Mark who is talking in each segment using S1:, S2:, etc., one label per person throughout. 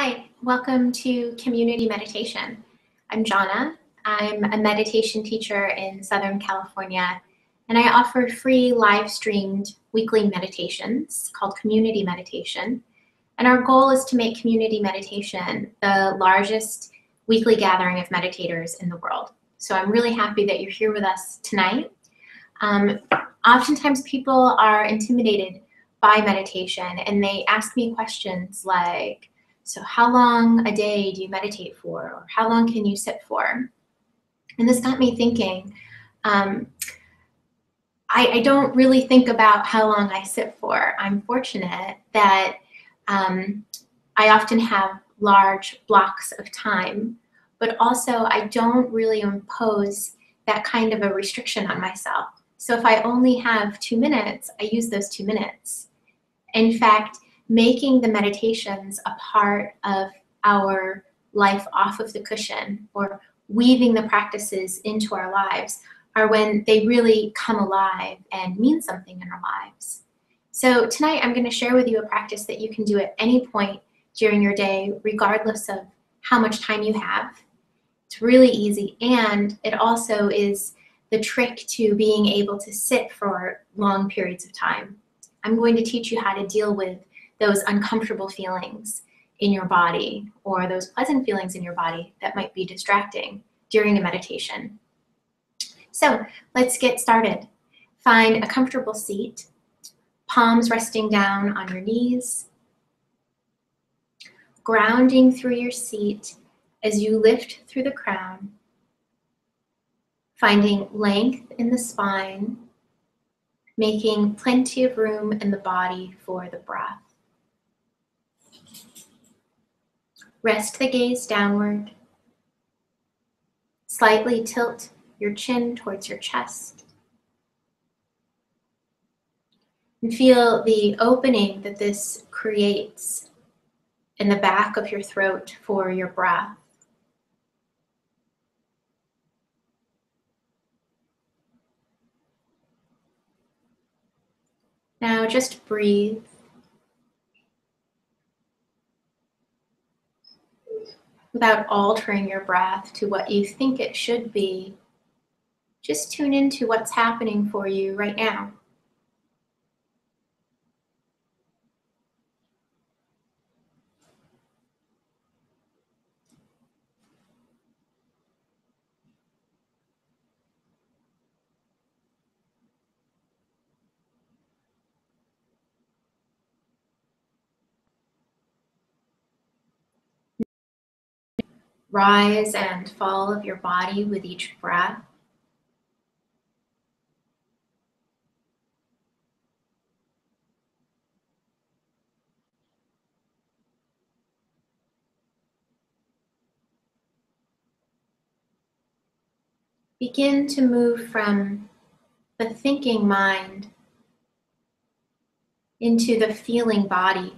S1: Hi, welcome to Community Meditation. I'm Jona. I'm a meditation teacher in Southern California, and I offer free live streamed weekly meditations called Community Meditation. And our goal is to make community meditation the largest weekly gathering of meditators in the world. So I'm really happy that you're here with us tonight. Um, oftentimes, people are intimidated by meditation and they ask me questions like, so, how long a day do you meditate for, or how long can you sit for? And this got me thinking. Um, I, I, don't really think about how long I sit for. I'm fortunate that um, I often have large blocks of time, but also I don't really impose that kind of a restriction on myself. So if I only have two minutes, I use those two minutes. In fact, making the meditations a part of our life off of the cushion or weaving the practices into our lives are when they really come alive and mean something in our lives. So tonight I'm going to share with you a practice that you can do at any point during your day, regardless of how much time you have. It's really easy and it also is the trick to being able to sit for long periods of time. I'm going to teach you how to deal with those uncomfortable feelings in your body or those pleasant feelings in your body that might be distracting during a meditation. So let's get started. Find a comfortable seat, palms resting down on your knees, grounding through your seat as you lift through the crown, finding length in the spine, making plenty of room in the body for the breath. Rest the gaze downward. Slightly tilt your chin towards your chest. And feel the opening that this creates in the back of your throat for your breath. Now just breathe. Without altering your breath to what you think it should be. Just tune into what's happening for you right now. Rise and fall of your body with each breath. Begin to move from the thinking mind into the feeling body.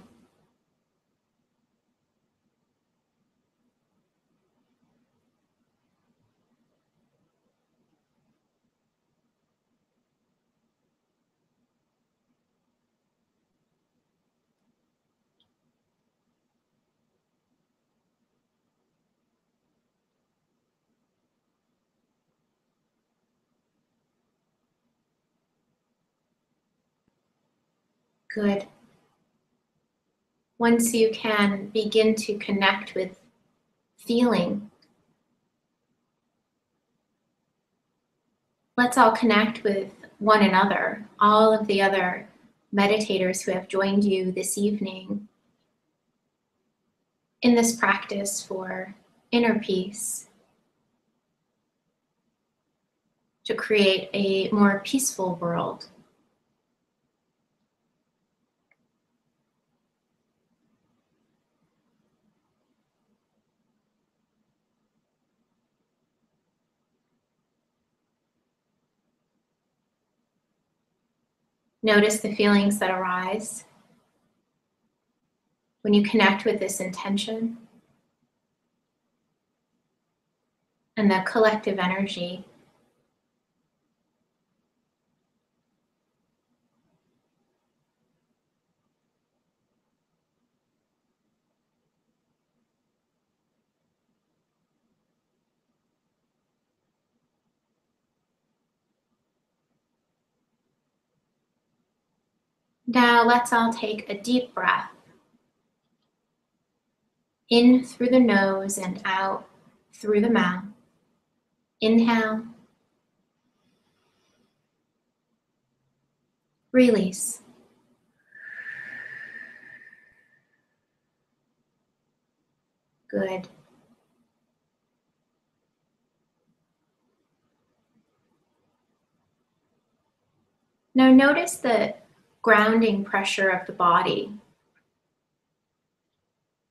S1: Good. Once you can begin to connect with feeling, let's all connect with one another, all of the other meditators who have joined you this evening in this practice for inner peace, to create a more peaceful world. Notice the feelings that arise when you connect with this intention and the collective energy. Now let's all take a deep breath. In through the nose and out through the mouth. Inhale. Release. Good. Now notice the grounding pressure of the body,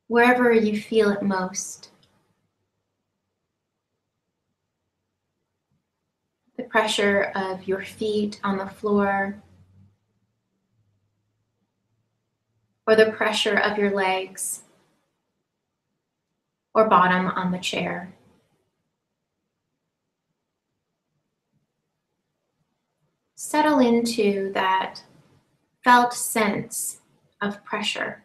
S1: wherever you feel it most. The pressure of your feet on the floor, or the pressure of your legs or bottom on the chair. Settle into that felt sense of pressure.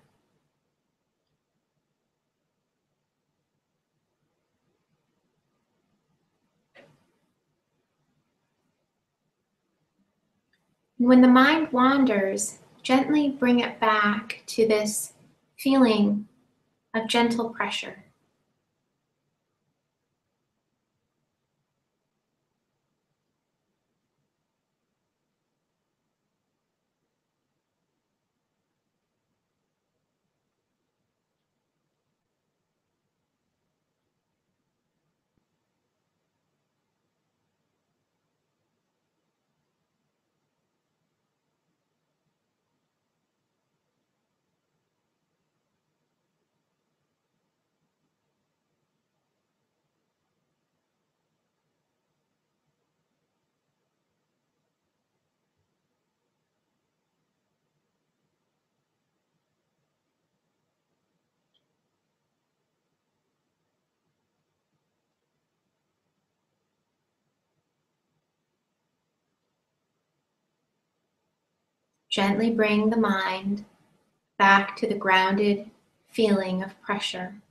S1: When the mind wanders, gently bring it back to this feeling of gentle pressure. Gently bring the mind back to the grounded feeling of pressure.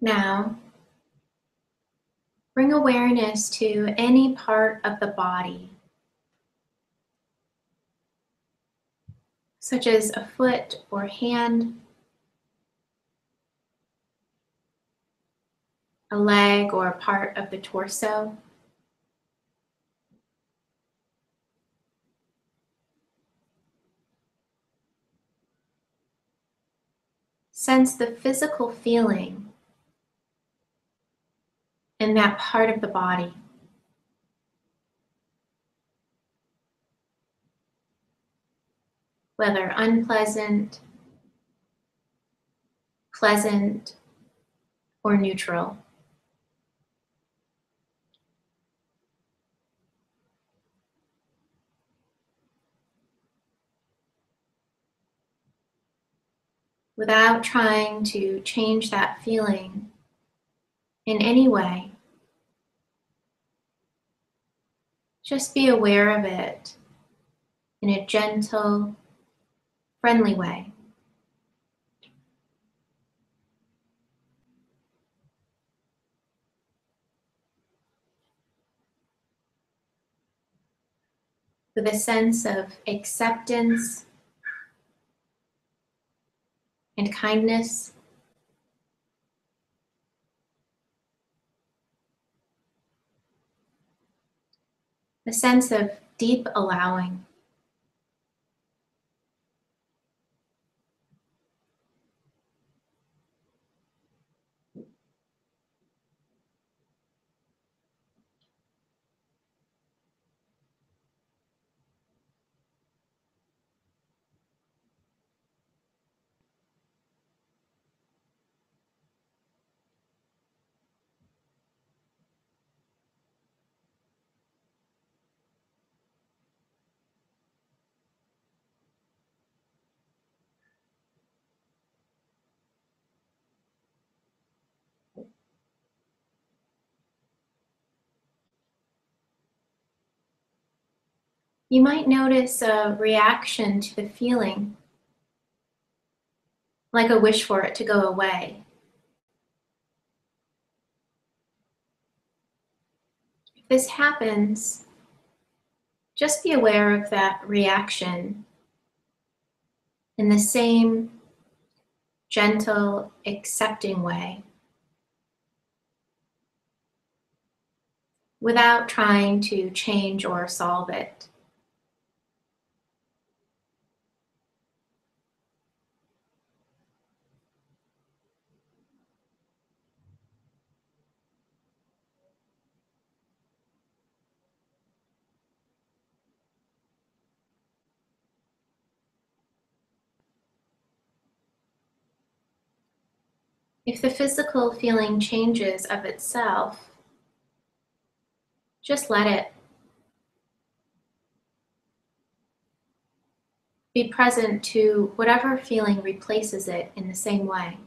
S1: Now, bring awareness to any part of the body, such as a foot or hand, a leg or a part of the torso. Sense the physical feeling in that part of the body. Whether unpleasant, pleasant, or neutral. Without trying to change that feeling in any way. Just be aware of it in a gentle, friendly way. With a sense of acceptance and kindness. A sense of deep allowing. You might notice a reaction to the feeling, like a wish for it to go away. If this happens, just be aware of that reaction in the same gentle, accepting way without trying to change or solve it. If the physical feeling changes of itself, just let it. Be present to whatever feeling replaces it in the same way.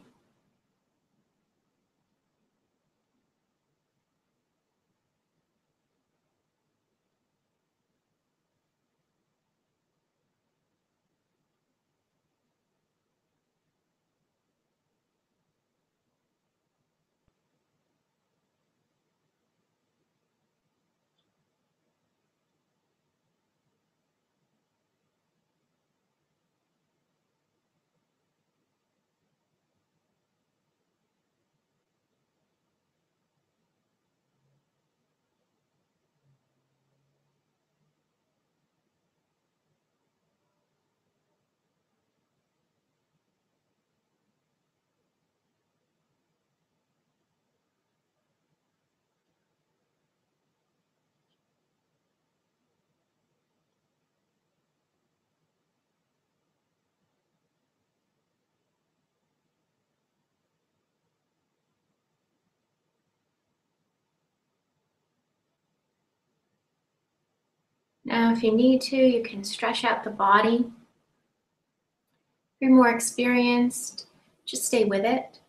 S1: Now, if you need to, you can stretch out the body. If you're more experienced, just stay with it.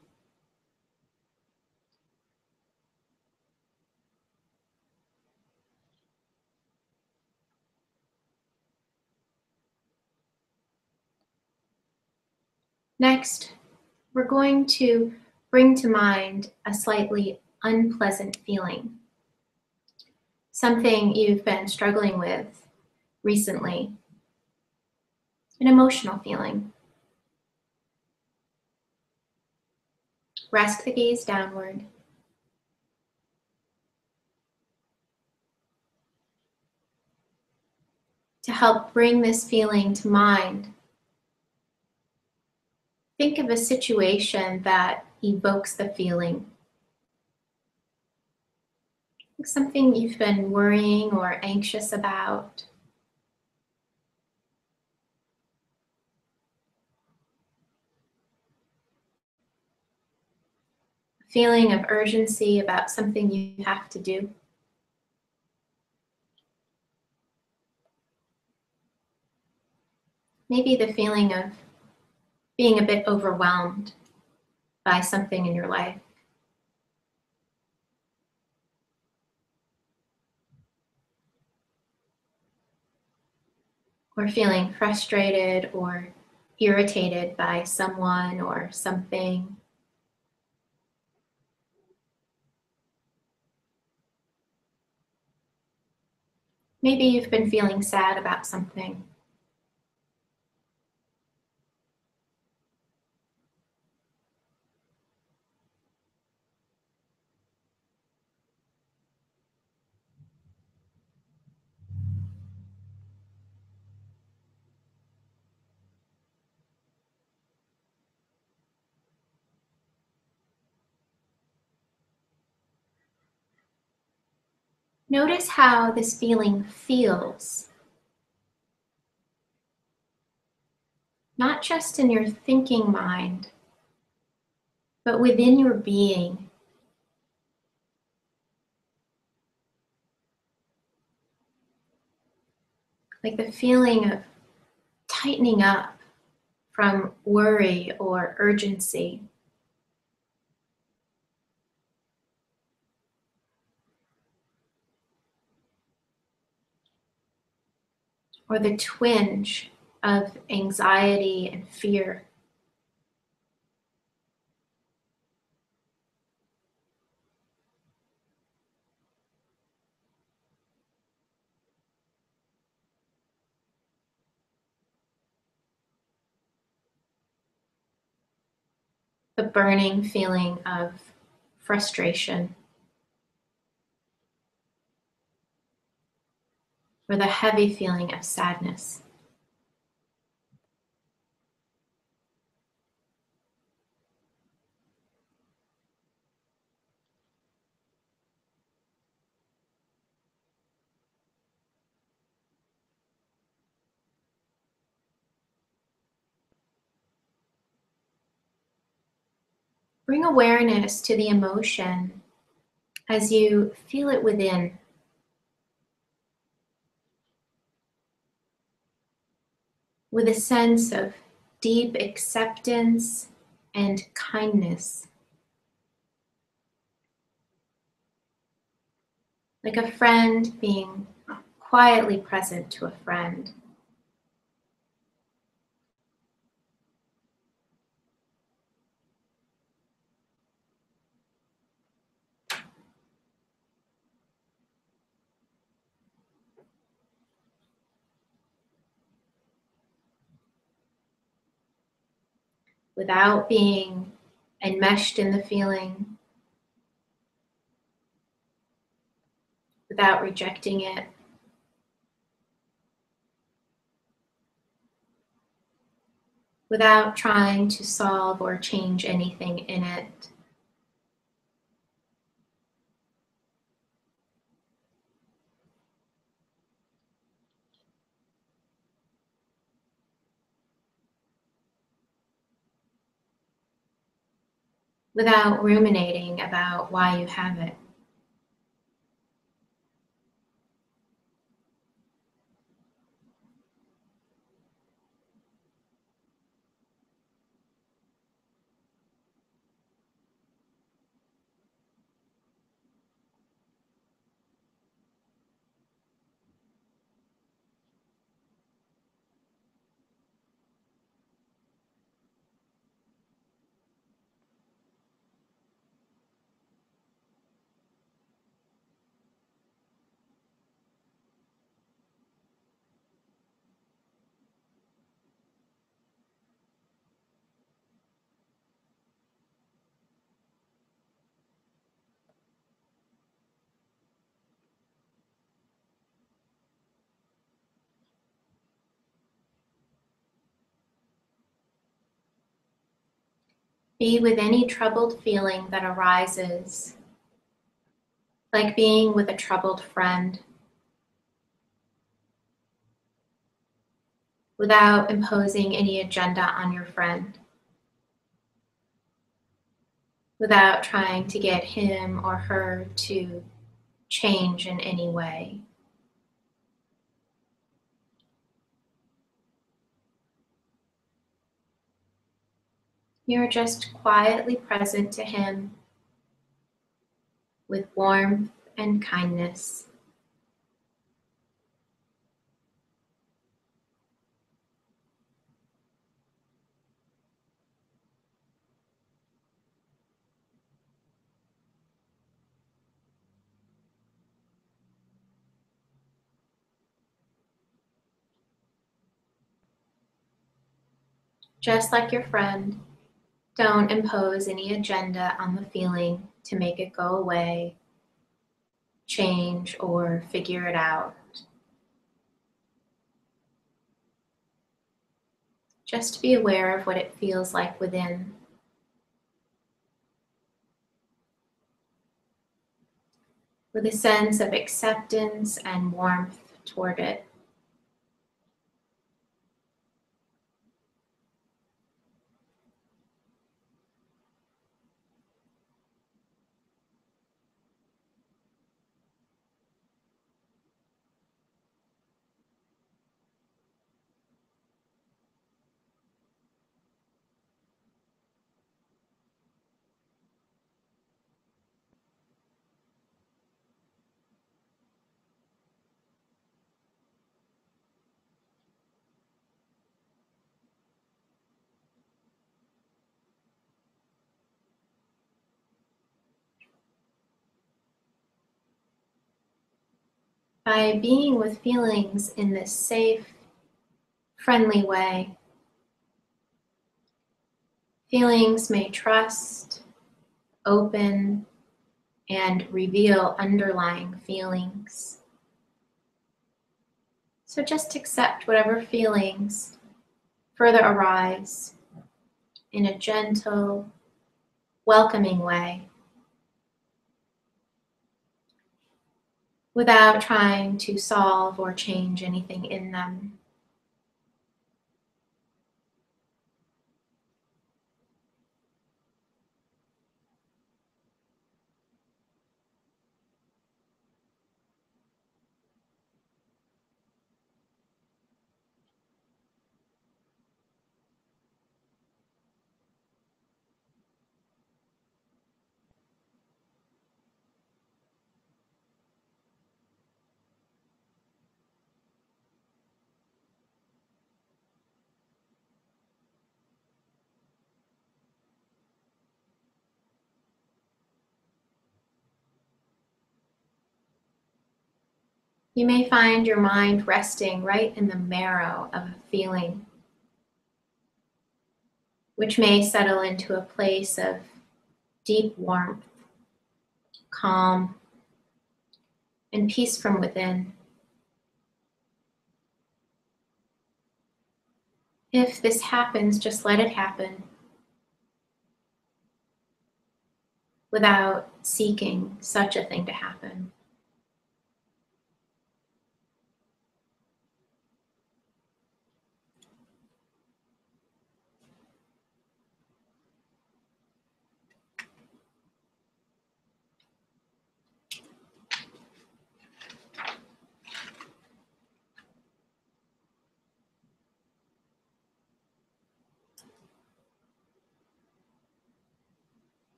S1: Next, we're going to bring to mind a slightly unpleasant feeling something you've been struggling with recently, an emotional feeling. Rest the gaze downward. To help bring this feeling to mind, think of a situation that evokes the feeling something you've been worrying or anxious about. Feeling of urgency about something you have to do. Maybe the feeling of being a bit overwhelmed by something in your life. Or feeling frustrated or irritated by someone or something. Maybe you've been feeling sad about something. Notice how this feeling feels. Not just in your thinking mind, but within your being. Like the feeling of tightening up from worry or urgency. Or the twinge of anxiety and fear. The burning feeling of frustration. Or the heavy feeling of sadness. Bring awareness to the emotion as you feel it within. With a sense of deep acceptance and kindness. Like a friend being quietly present to a friend. Without being enmeshed in the feeling, without rejecting it. Without trying to solve or change anything in it. Without ruminating about why you have it. Be with any troubled feeling that arises, like being with a troubled friend, without imposing any agenda on your friend, without trying to get him or her to change in any way. You're just quietly present to Him with warmth and kindness. Just like your friend, don't impose any agenda on the feeling to make it go away, change, or figure it out. Just be aware of what it feels like within. With a sense of acceptance and warmth toward it. By being with feelings in this safe, friendly way, feelings may trust, open, and reveal underlying feelings. So just accept whatever feelings further arise in a gentle, welcoming way without trying to solve or change anything in them. You may find your mind resting right in the marrow of a feeling, which may settle into a place of deep warmth, calm, and peace from within. If this happens, just let it happen without seeking such a thing to happen.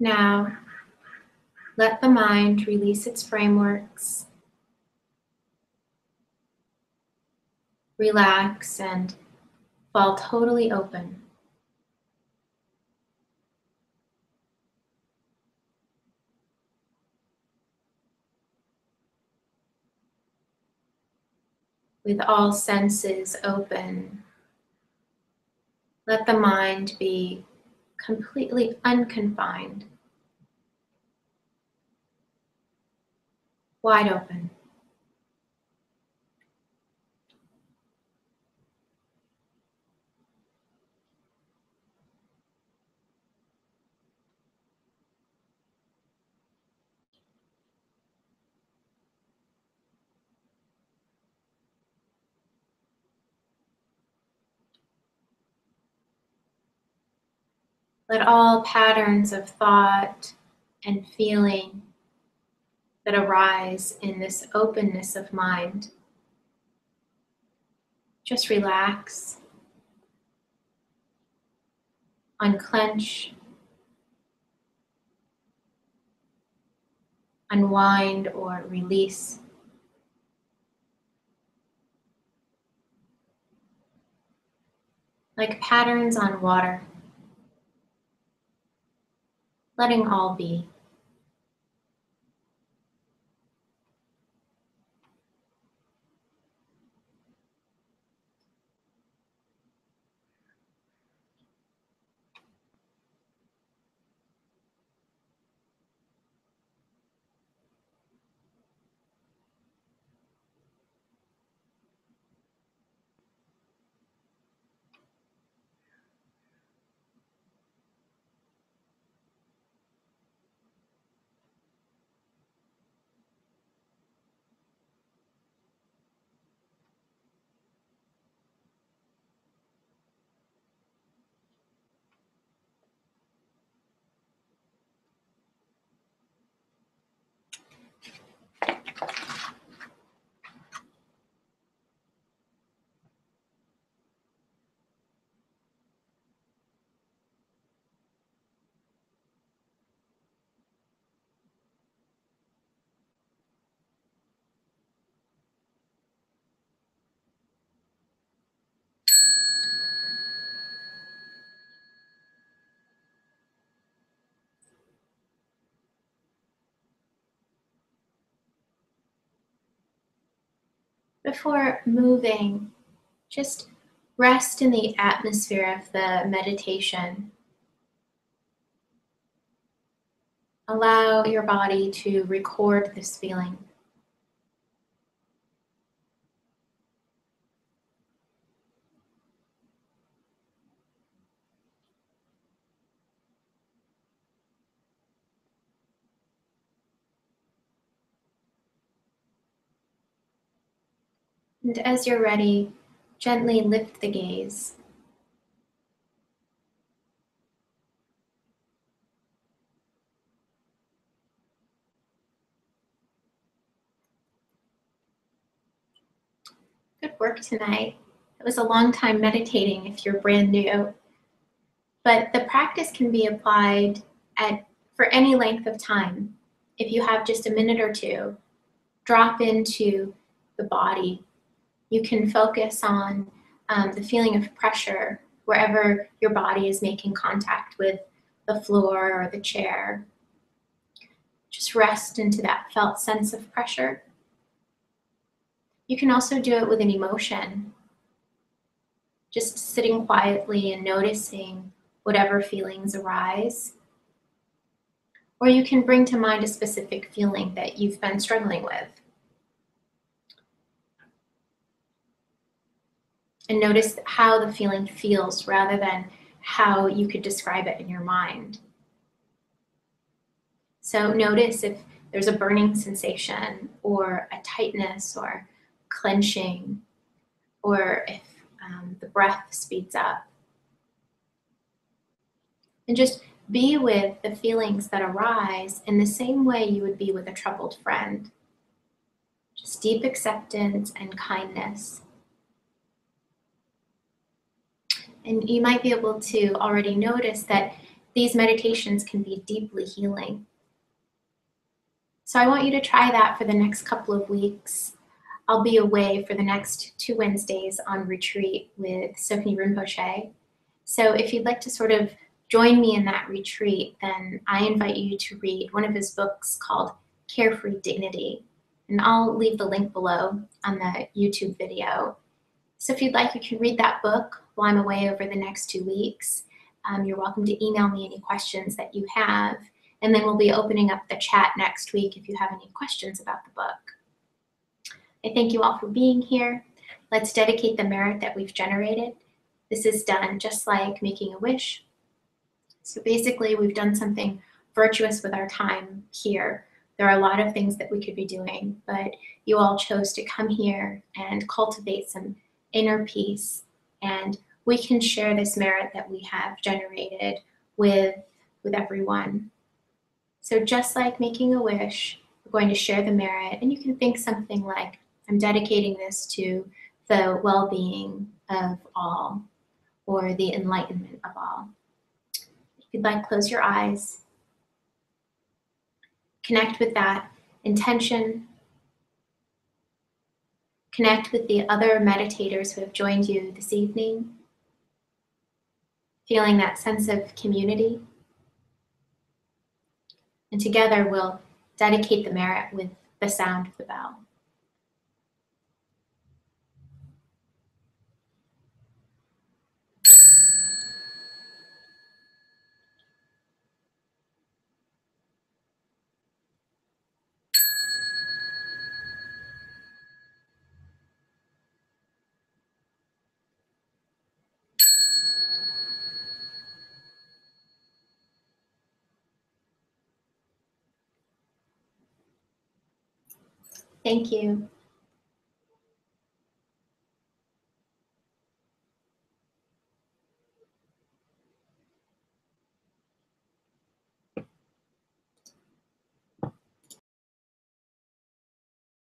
S1: Now, let the mind release its frameworks, relax, and fall totally open. With all senses open, let the mind be completely unconfined, wide open. Let all patterns of thought and feeling that arise in this openness of mind just relax, unclench, unwind, or release. Like patterns on water letting all be. Before moving, just rest in the atmosphere of the meditation. Allow your body to record this feeling. And as you're ready, gently lift the gaze. Good work tonight. It was a long time meditating if you're brand new. But the practice can be applied at for any length of time. If you have just a minute or two, drop into the body. You can focus on um, the feeling of pressure wherever your body is making contact with the floor or the chair. Just rest into that felt sense of pressure. You can also do it with an emotion. Just sitting quietly and noticing whatever feelings arise. Or you can bring to mind a specific feeling that you've been struggling with. And notice how the feeling feels rather than how you could describe it in your mind. So notice if there's a burning sensation or a tightness or clenching, or if um, the breath speeds up. And just be with the feelings that arise in the same way you would be with a troubled friend. Just deep acceptance and kindness. And you might be able to already notice that these meditations can be deeply healing. So I want you to try that for the next couple of weeks I'll be away for the next two Wednesdays on retreat with Tsoknyi Rinpoche. So if you'd like to sort of join me in that retreat, then I invite you to read one of his books called Carefree Dignity. And I'll leave the link below on the YouTube video. So if you'd like, you can read that book while I'm away over the next two weeks. Um, you're welcome to email me any questions that you have. And then we'll be opening up the chat next week if you have any questions about the book. I thank you all for being here. Let's dedicate the merit that we've generated. This is done just like making a wish. So basically, we've done something virtuous with our time here. There are a lot of things that we could be doing, but you all chose to come here and cultivate some inner peace. And we can share this merit that we have generated with, with everyone. So just like making a wish, we're going to share the merit. And you can think something like, I'm dedicating this to the well being of all or the enlightenment of all. If you'd like, close your eyes. Connect with that intention. Connect with the other meditators who have joined you this evening. Feeling that sense of community. And together we'll dedicate the merit with the sound of the bell. Thank you.